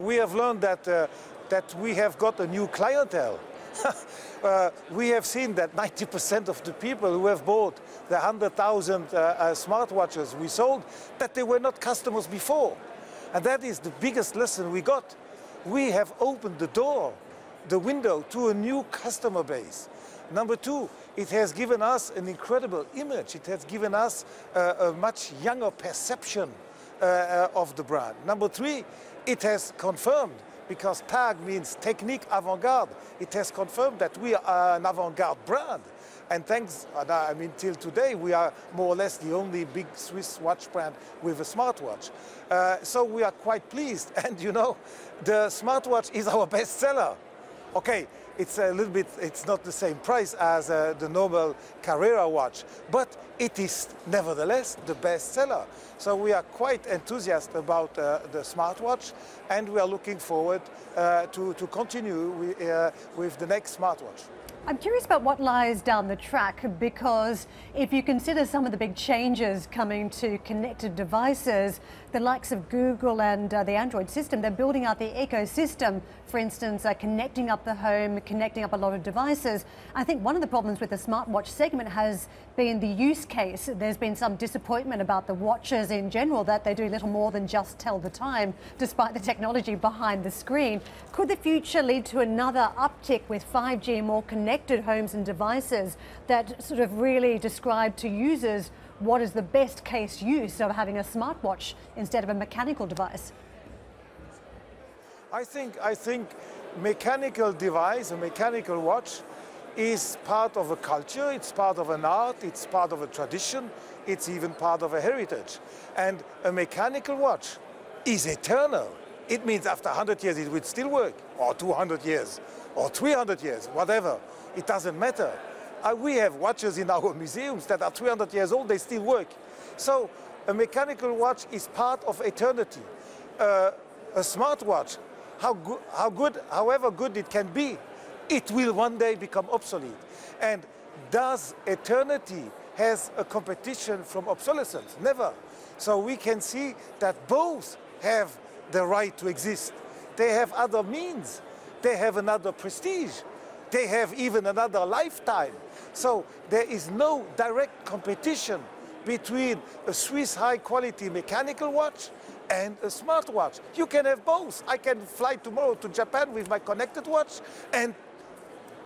We have learned that, uh, that we have got a new clientele. uh, we have seen that 90% of the people who have bought the 100,000 uh, uh, smartwatches we sold, that they were not customers before. And that is the biggest lesson we got. We have opened the door, the window to a new customer base. Number two, it has given us an incredible image. It has given us uh, a much younger perception uh, uh, of the brand. Number three, it has confirmed because TAG means Technique Avant-Garde. It has confirmed that we are an avant-garde brand. And thanks, I mean, till today, we are more or less the only big Swiss watch brand with a smartwatch. Uh, so we are quite pleased. And you know, the smartwatch is our best seller. Okay, it's a little bit, it's not the same price as uh, the normal Carrera watch, but it is nevertheless the best seller. So we are quite enthusiastic about uh, the smartwatch and we are looking forward uh, to, to continue with, uh, with the next smartwatch. I'm curious about what lies down the track because if you consider some of the big changes coming to connected devices, the likes of Google and uh, the Android system, they're building out the ecosystem, for instance, uh, connecting up the home, connecting up a lot of devices. I think one of the problems with the smartwatch segment has been the use case. There's been some disappointment about the watches in general that they do little more than just tell the time, despite the technology behind the screen. Could the future lead to another uptick with 5G and more connected connected homes and devices that sort of really describe to users what is the best case use of having a smartwatch instead of a mechanical device? I think, I think mechanical device, a mechanical watch, is part of a culture, it's part of an art, it's part of a tradition, it's even part of a heritage. And a mechanical watch is eternal. It means after 100 years it would still work, or 200 years, or 300 years, whatever. It doesn't matter. Uh, we have watches in our museums that are 300 years old, they still work. So a mechanical watch is part of eternity. Uh, a smartwatch, how, go how good, however good it can be, it will one day become obsolete. And does eternity has a competition from obsolescence? Never. So we can see that both have the right to exist. They have other means. They have another prestige. They have even another lifetime. So there is no direct competition between a Swiss high quality mechanical watch and a smartwatch. You can have both. I can fly tomorrow to Japan with my connected watch and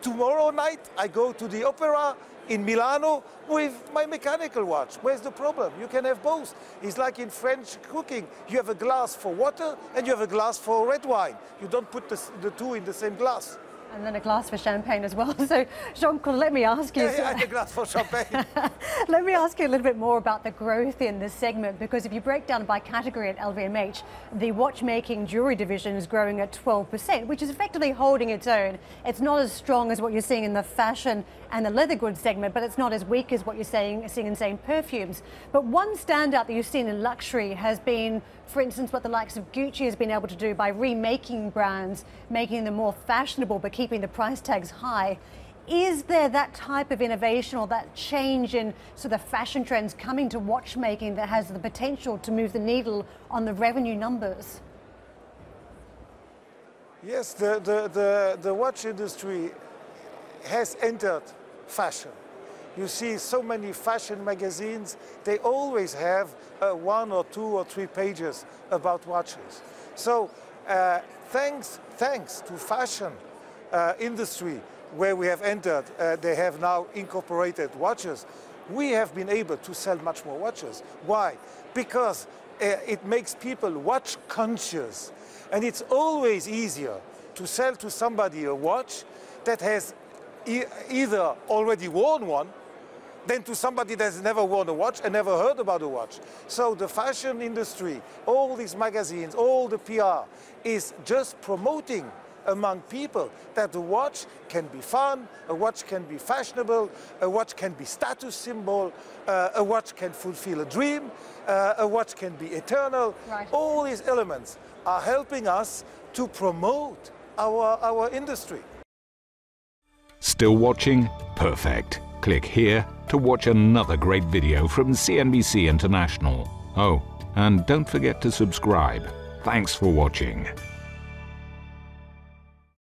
tomorrow night I go to the opera in Milano with my mechanical watch. Where's the problem? You can have both. It's like in French cooking. You have a glass for water and you have a glass for red wine. You don't put the, the two in the same glass. And then a glass for champagne as well. So, Jean-Claude, let me ask you... Yeah, yeah, a glass for champagne. let me ask you a little bit more about the growth in this segment, because if you break down by category at LVMH, the watchmaking jewelry division is growing at 12%, which is effectively holding its own. It's not as strong as what you're seeing in the fashion and the leather goods segment, but it's not as weak as what you're saying, seeing in, say, perfumes. But one standout that you've seen in luxury has been, for instance, what the likes of Gucci has been able to do by remaking brands, making them more fashionable, but keeping the price tags high. Is there that type of innovation or that change in sort of fashion trends coming to watchmaking that has the potential to move the needle on the revenue numbers? Yes, the, the, the, the watch industry has entered fashion. You see so many fashion magazines, they always have uh, one or two or three pages about watches. So uh, thanks, thanks to fashion uh, industry where we have entered, uh, they have now incorporated watches, we have been able to sell much more watches. Why? Because uh, it makes people watch conscious. And it's always easier to sell to somebody a watch that has e either already worn one than to somebody that's never worn a watch and never heard about a watch. So the fashion industry, all these magazines, all the PR is just promoting among people that a watch can be fun, a watch can be fashionable, a watch can be status symbol, uh, a watch can fulfill a dream, uh, a watch can be eternal. Right. All these elements are helping us to promote our, our industry. Still watching? Perfect. Click here to watch another great video from CNBC International. Oh, and don't forget to subscribe. Thanks for watching.